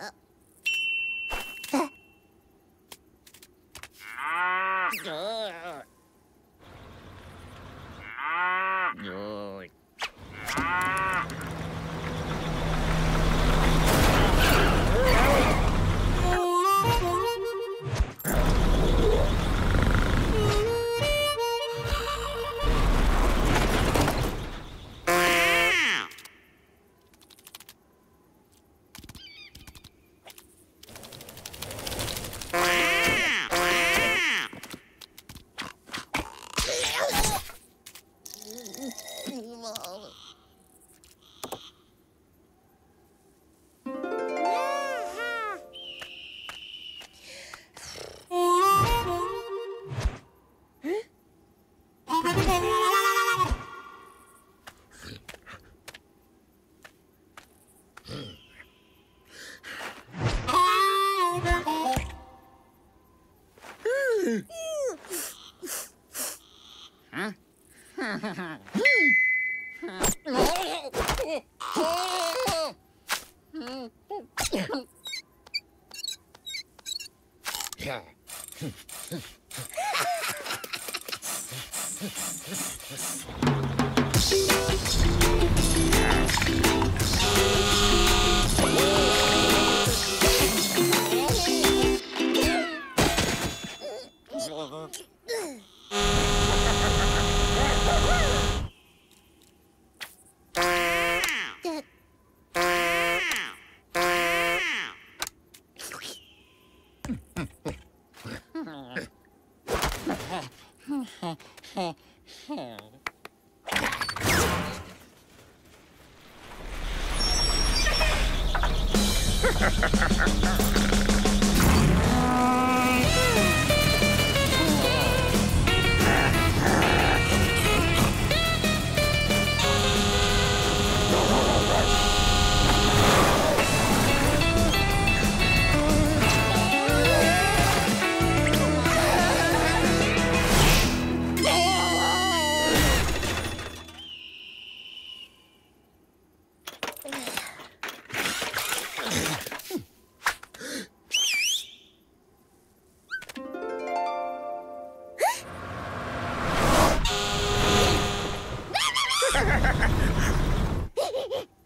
あっ Yeah. Hmm. Yeah.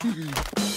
Mm-mm.